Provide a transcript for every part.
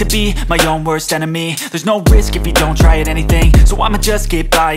to be my own worst enemy. There's no risk if you don't try at anything. So I'ma just get by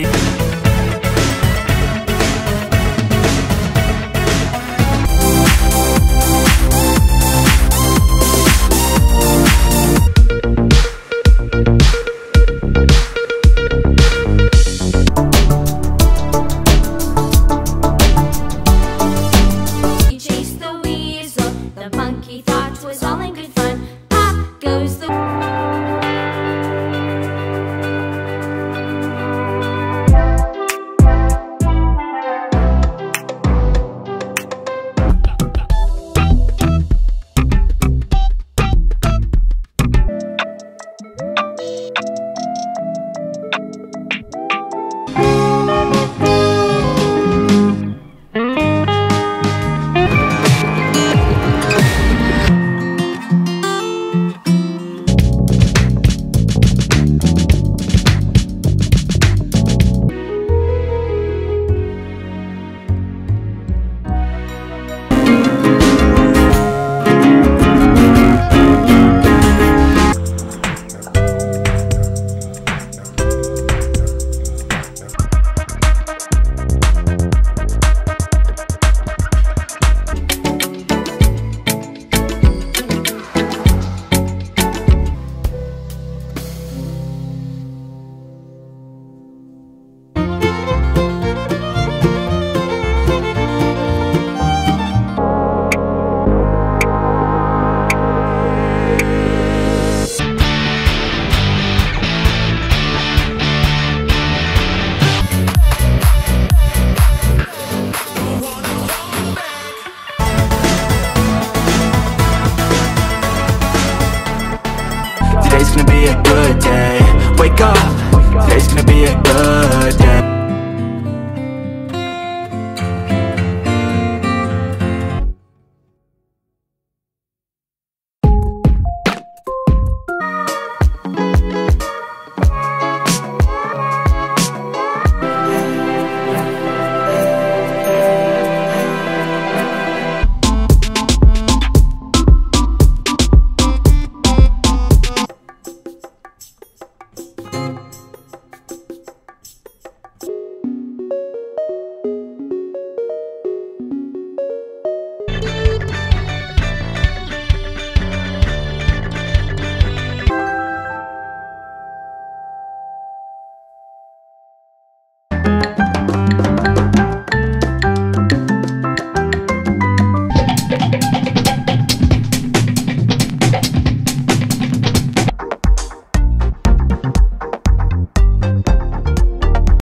Wake up